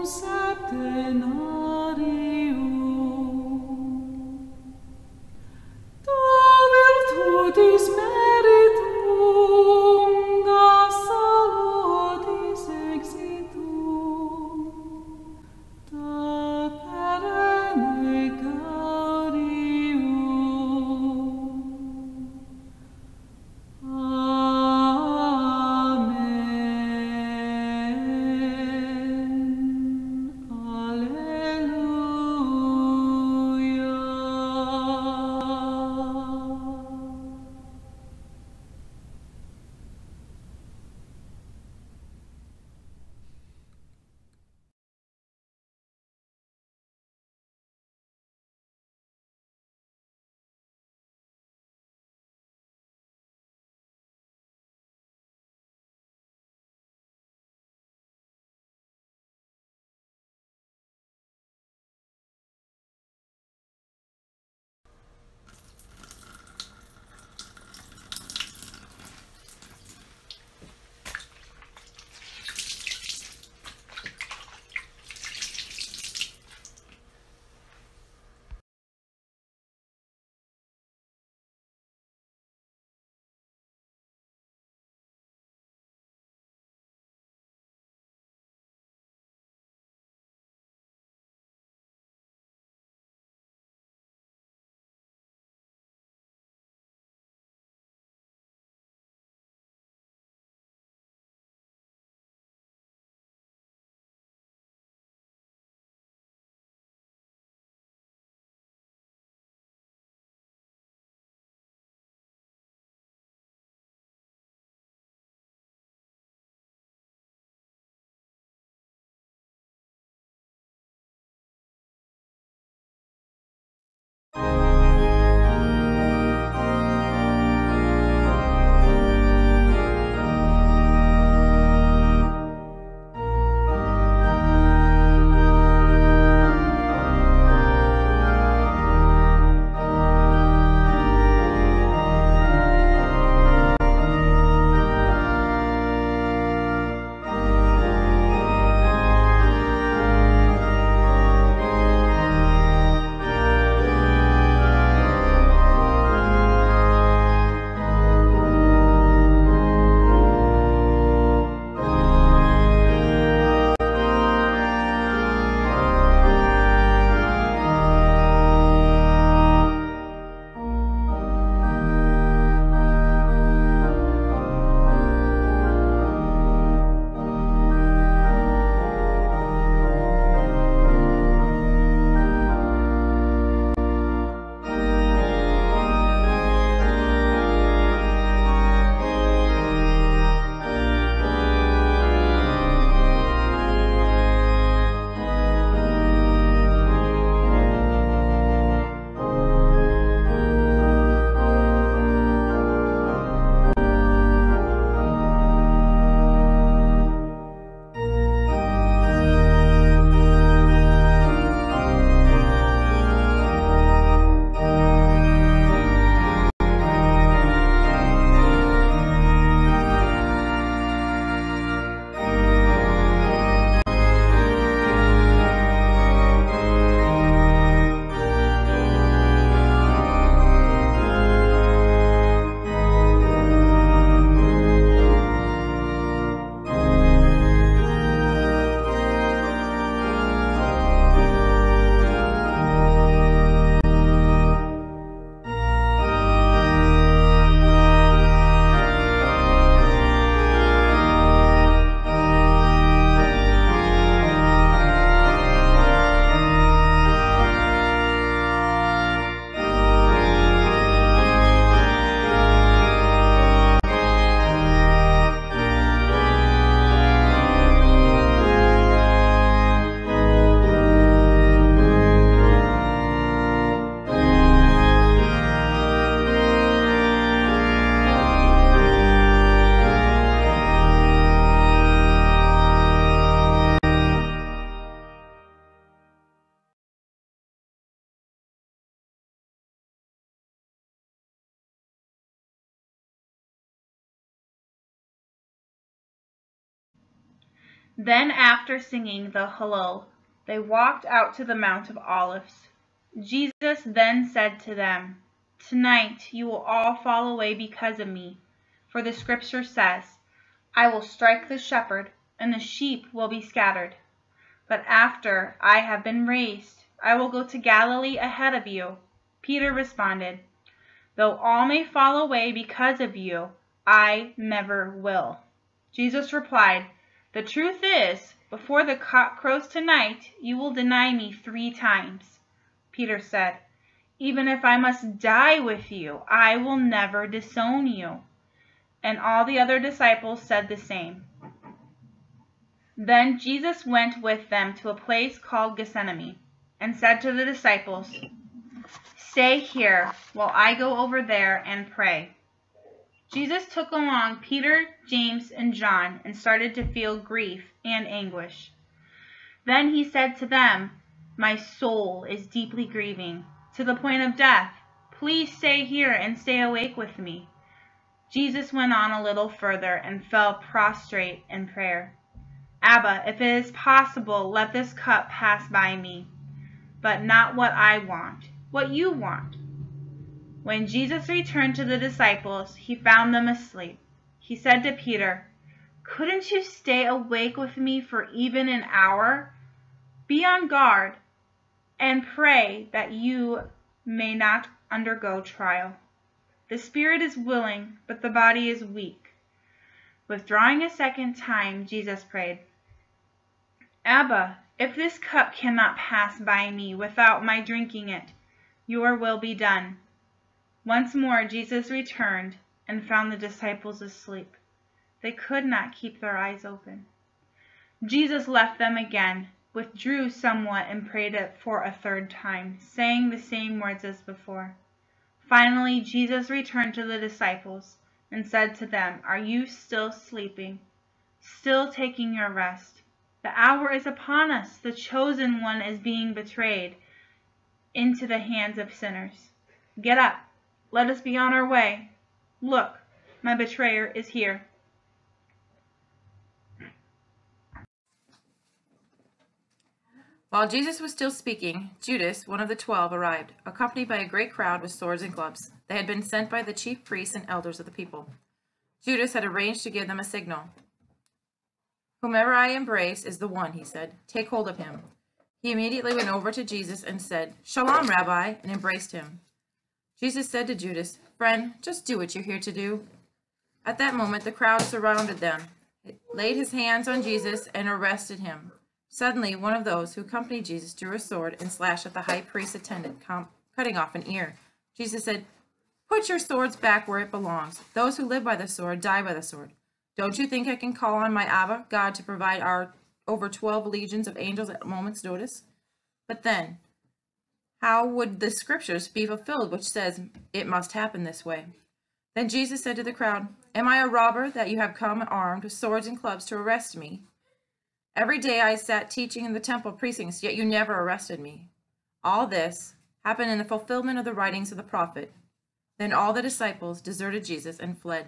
Não sei. Then, after singing the Hallel, they walked out to the Mount of Olives. Jesus then said to them, Tonight you will all fall away because of me, for the scripture says, I will strike the shepherd, and the sheep will be scattered. But after I have been raised, I will go to Galilee ahead of you. Peter responded, Though all may fall away because of you, I never will. Jesus replied, The truth is, before the cock crows tonight, you will deny me three times. Peter said, Even if I must die with you, I will never disown you. And all the other disciples said the same. Then Jesus went with them to a place called Gethsemane, and said to the disciples, Stay here while I go over there and pray. Jesus took along Peter, James, and John and started to feel grief and anguish. Then he said to them, My soul is deeply grieving, to the point of death. Please stay here and stay awake with me. Jesus went on a little further and fell prostrate in prayer. Abba, if it is possible, let this cup pass by me, but not what I want, what you want. When Jesus returned to the disciples, he found them asleep. He said to Peter, Couldn't you stay awake with me for even an hour? Be on guard and pray that you may not undergo trial. The spirit is willing, but the body is weak. Withdrawing a second time, Jesus prayed, Abba, if this cup cannot pass by me without my drinking it, your will be done. Once more Jesus returned and found the disciples asleep. They could not keep their eyes open. Jesus left them again, withdrew somewhat, and prayed it for a third time, saying the same words as before. Finally, Jesus returned to the disciples and said to them, Are you still sleeping, still taking your rest? The hour is upon us. The chosen one is being betrayed into the hands of sinners. Get up. Let us be on our way. Look, my betrayer is here. While Jesus was still speaking, Judas, one of the twelve, arrived, accompanied by a great crowd with swords and clubs. They had been sent by the chief priests and elders of the people. Judas had arranged to give them a signal. Whomever I embrace is the one, he said. Take hold of him. He immediately went over to Jesus and said, Shalom, Rabbi, and embraced him. Jesus said to Judas, Friend, just do what you're here to do. At that moment, the crowd surrounded them, laid his hands on Jesus, and arrested him. Suddenly, one of those who accompanied Jesus drew a sword and slashed at the high priest's attendant, cutting off an ear. Jesus said, Put your swords back where it belongs. Those who live by the sword die by the sword. Don't you think I can call on my Abba, God, to provide our over 12 legions of angels at a moment's notice? But then, how would the scriptures be fulfilled which says it must happen this way? Then Jesus said to the crowd, Am I a robber that you have come armed with swords and clubs to arrest me? Every day I sat teaching in the temple precincts, yet you never arrested me. All this happened in the fulfillment of the writings of the prophet. Then all the disciples deserted Jesus and fled.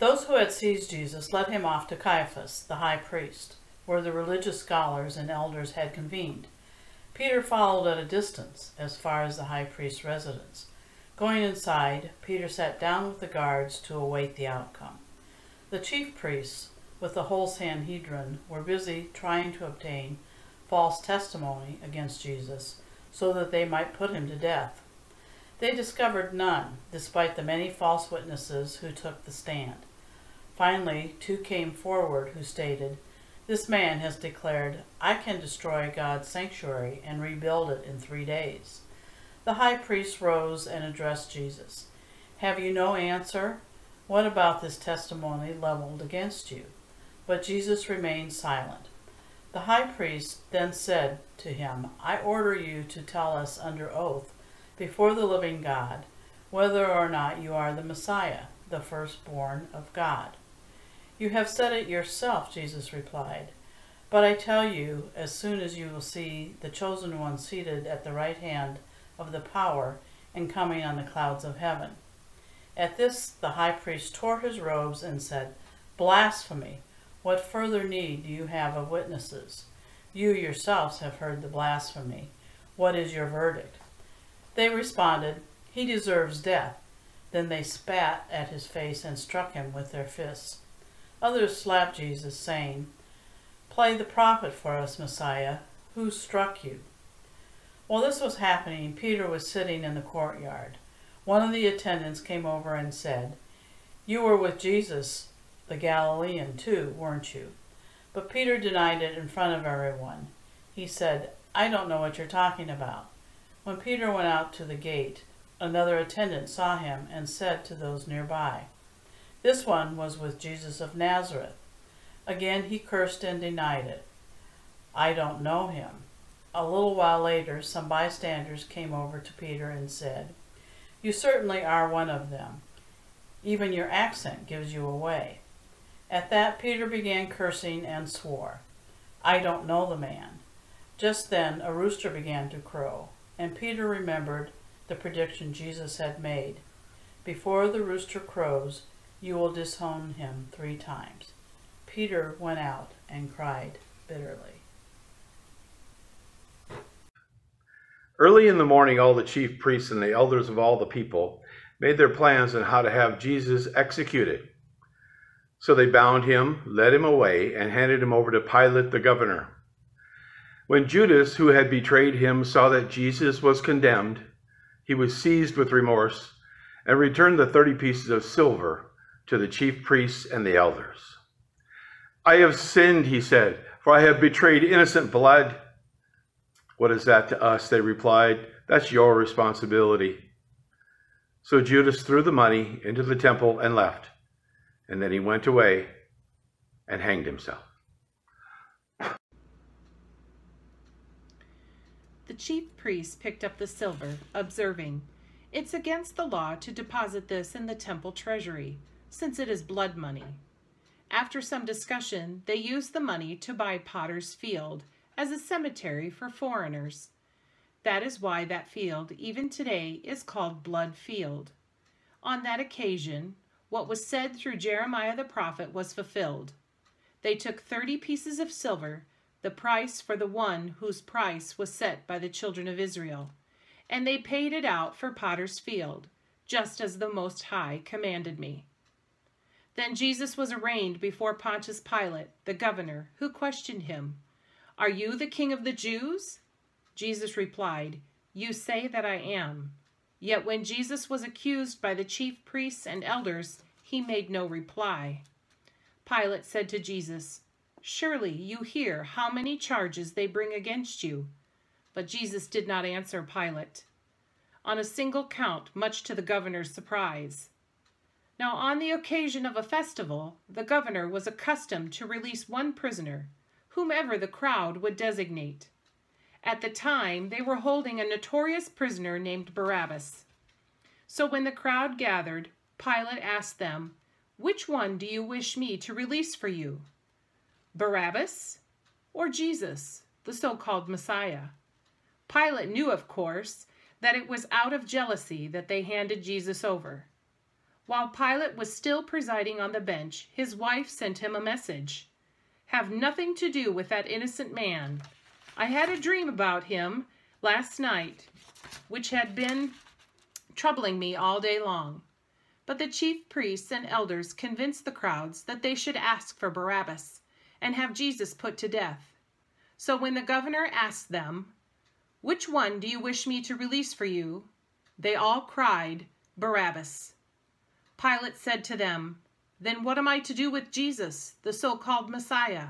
Those who had seized Jesus led him off to Caiaphas, the high priest, where the religious scholars and elders had convened. Peter followed at a distance as far as the high priest's residence. Going inside, Peter sat down with the guards to await the outcome. The chief priests, with the whole Sanhedrin, were busy trying to obtain false testimony against Jesus so that they might put him to death. They discovered none, despite the many false witnesses who took the stand. Finally, two came forward who stated, This man has declared, I can destroy God's sanctuary and rebuild it in three days. The high priest rose and addressed Jesus. Have you no answer? What about this testimony leveled against you? But Jesus remained silent. The high priest then said to him, I order you to tell us under oath before the living God whether or not you are the Messiah, the firstborn of God. You have said it yourself, Jesus replied. But I tell you, as soon as you will see the chosen one seated at the right hand of the power and coming on the clouds of heaven. At this the high priest tore his robes and said, Blasphemy! What further need do you have of witnesses? You yourselves have heard the blasphemy. What is your verdict? They responded, He deserves death. Then they spat at his face and struck him with their fists. Others slapped Jesus, saying, Play the prophet for us, Messiah. Who struck you? While this was happening, Peter was sitting in the courtyard. One of the attendants came over and said, You were with Jesus, the Galilean, too, weren't you? But Peter denied it in front of everyone. He said, I don't know what you're talking about. When Peter went out to the gate, another attendant saw him and said to those nearby, This one was with Jesus of Nazareth. Again he cursed and denied it. I don't know him. A little while later, some bystanders came over to Peter and said, You certainly are one of them. Even your accent gives you away. At that, Peter began cursing and swore, I don't know the man. Just then, a rooster began to crow, and Peter remembered the prediction Jesus had made Before the rooster crows, you will disown him three times. Peter went out and cried bitterly. Early in the morning, all the chief priests and the elders of all the people made their plans on how to have Jesus executed. So they bound him, led him away, and handed him over to Pilate the governor. When Judas, who had betrayed him, saw that Jesus was condemned, he was seized with remorse and returned the thirty pieces of silver to the chief priests and the elders. I have sinned, he said, for I have betrayed innocent blood. What is that to us? They replied. That's your responsibility. So Judas threw the money into the temple and left. And then he went away and hanged himself. The chief priest picked up the silver, observing, It's against the law to deposit this in the temple treasury, since it is blood money. After some discussion, they used the money to buy Potter's Field as a cemetery for foreigners. That is why that field, even today, is called Blood Field. On that occasion, what was said through Jeremiah the prophet was fulfilled. They took thirty pieces of silver, the price for the one whose price was set by the children of Israel, and they paid it out for potter's field, just as the Most High commanded me. Then Jesus was arraigned before Pontius Pilate, the governor, who questioned him, Are you the king of the Jews? Jesus replied, You say that I am. Yet when Jesus was accused by the chief priests and elders, he made no reply. Pilate said to Jesus, Surely you hear how many charges they bring against you. But Jesus did not answer Pilate. On a single count, much to the governor's surprise. Now, on the occasion of a festival, the governor was accustomed to release one prisoner, whomever the crowd would designate. At the time, they were holding a notorious prisoner named Barabbas. So when the crowd gathered, Pilate asked them, Which one do you wish me to release for you? Barabbas or Jesus, the so called Messiah? Pilate knew, of course, that it was out of jealousy that they handed Jesus over. While Pilate was still presiding on the bench, his wife sent him a message Have nothing to do with that innocent man. I had a dream about him last night, which had been troubling me all day long. But the chief priests and elders convinced the crowds that they should ask for Barabbas and have Jesus put to death. So when the governor asked them, Which one do you wish me to release for you? They all cried, Barabbas. Pilate said to them, Then what am I to do with Jesus, the so called Messiah?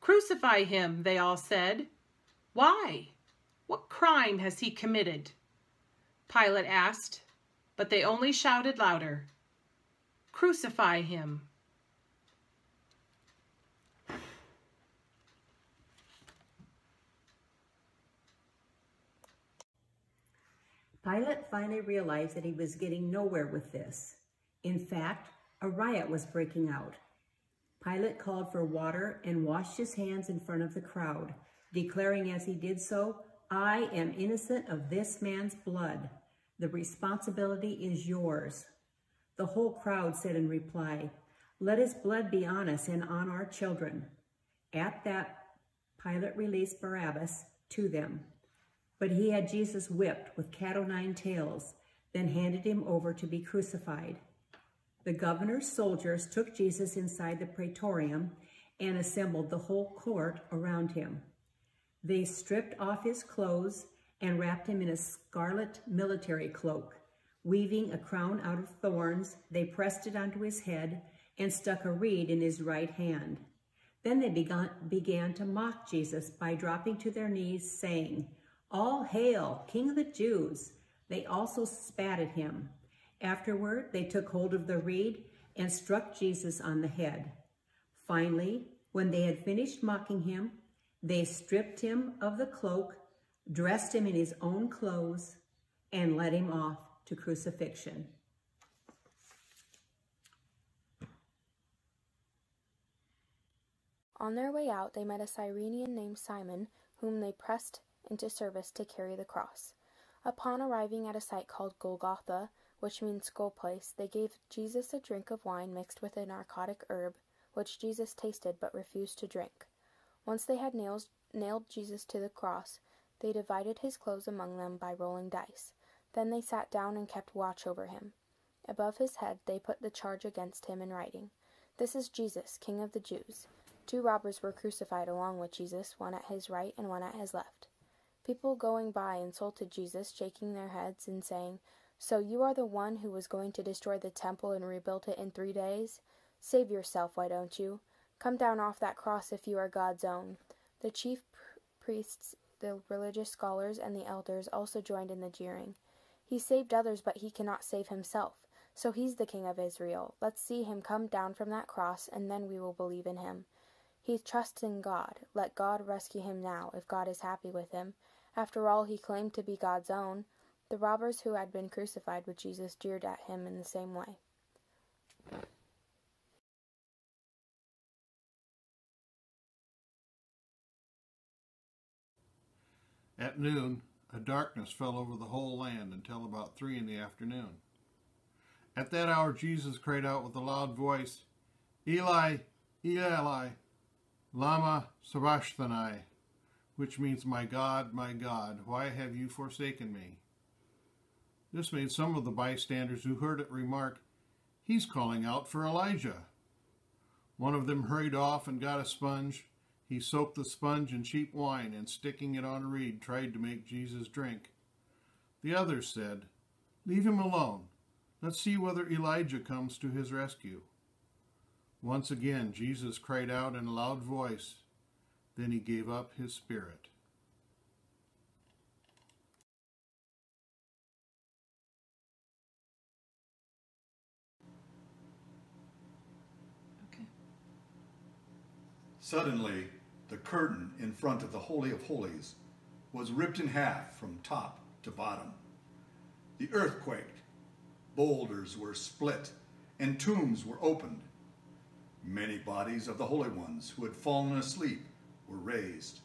Crucify him, they all said. Why? What crime has he committed? Pilate asked, but they only shouted louder, Crucify him. Pilate finally realized that he was getting nowhere with this. In fact, a riot was breaking out. Pilate called for water and washed his hands in front of the crowd, declaring as he did so, I am innocent of this man's blood. The responsibility is yours. The whole crowd said in reply, Let his blood be on us and on our children. At that, Pilate released Barabbas to them. But he had Jesus whipped with cat o' nine tails, then handed him over to be crucified. The governor's soldiers took Jesus inside the praetorium and assembled the whole court around him. They stripped off his clothes and wrapped him in a scarlet military cloak. Weaving a crown out of thorns, they pressed it onto his head and stuck a reed in his right hand. Then they began, began to mock Jesus by dropping to their knees, saying, All hail, King of the Jews! They also spat at him. Afterward, they took hold of the reed and struck Jesus on the head. Finally, when they had finished mocking him, they stripped him of the cloak, dressed him in his own clothes, and led him off to crucifixion. On their way out, they met a Cyrenian named Simon, whom they pressed into service to carry the cross. Upon arriving at a site called Golgotha, which means skull place, they gave Jesus a drink of wine mixed with a narcotic herb, which Jesus tasted but refused to drink. Once they had nails, nailed Jesus to the cross, they divided his clothes among them by rolling dice. Then they sat down and kept watch over him. Above his head they put the charge against him in writing This is Jesus, King of the Jews. Two robbers were crucified along with Jesus, one at his right and one at his left. People going by insulted Jesus, shaking their heads and saying, So you are the one who was going to destroy the temple and rebuild it in three days? Save yourself, why don't you? Come down off that cross if you are God's own. The chief priests, the religious scholars, and the elders also joined in the jeering. He saved others, but he cannot save himself. So he's the king of Israel. Let's see him come down from that cross, and then we will believe in him. He trusts in God. Let God rescue him now, if God is happy with him. After all, he claimed to be God's own. The robbers who had been crucified with Jesus jeered at him in the same way. At noon, a darkness fell over the whole land until about three in the afternoon. At that hour, Jesus cried out with a loud voice, Eli, Eli, Lama Sabachthani, which means, My God, my God, why have you forsaken me? This made some of the bystanders who heard it remark, He's calling out for Elijah. One of them hurried off and got a sponge. He soaked the sponge in cheap wine and, sticking it on a reed, tried to make Jesus drink. The others said, Leave him alone. Let's see whether Elijah comes to his rescue. Once again, Jesus cried out in a loud voice. Then he gave up his spirit. Suddenly, the curtain in front of the Holy of Holies was ripped in half from top to bottom. The earth quaked, boulders were split, and tombs were opened. Many bodies of the holy ones who had fallen asleep were raised.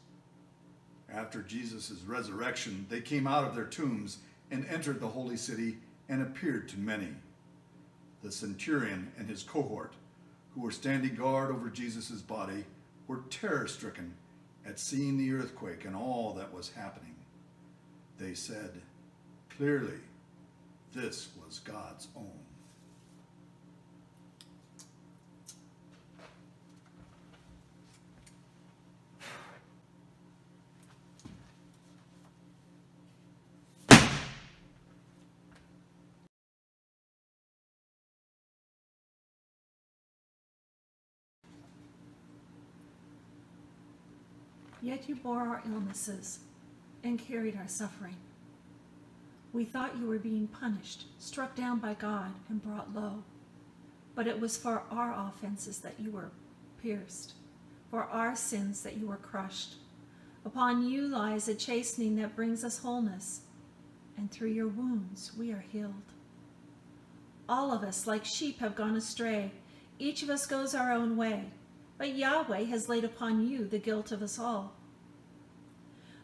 After Jesus' resurrection, they came out of their tombs and entered the holy city and appeared to many. The centurion and his cohort, who were standing guard over Jesus' body, were terror stricken at seeing the earthquake and all that was happening. They said, Clearly, this was God's own. Yet you bore our illnesses and carried our suffering. We thought you were being punished, struck down by God, and brought low. But it was for our offenses that you were pierced, for our sins that you were crushed. Upon you lies a chastening that brings us wholeness, and through your wounds we are healed. All of us, like sheep, have gone astray. Each of us goes our own way but Yahweh has laid upon you the guilt of us all.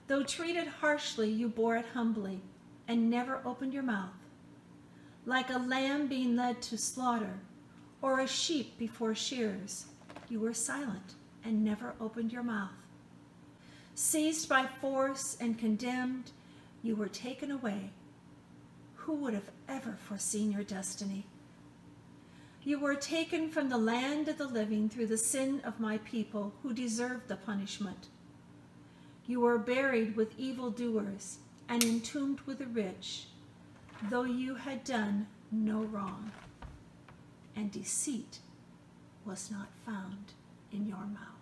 Though treated harshly, you bore it humbly. and never opened your mouth. Like a lamb being led to slaughter, or a sheep before shears, you were silent and never opened your mouth. Seized by force and condemned, you were taken away. Who would have ever foreseen your destiny? You were taken from the land of the living through the sin of my people who deserved the punishment. You were buried with evildoers and entombed with the rich, though you had done no wrong, and deceit was not found in your mouth.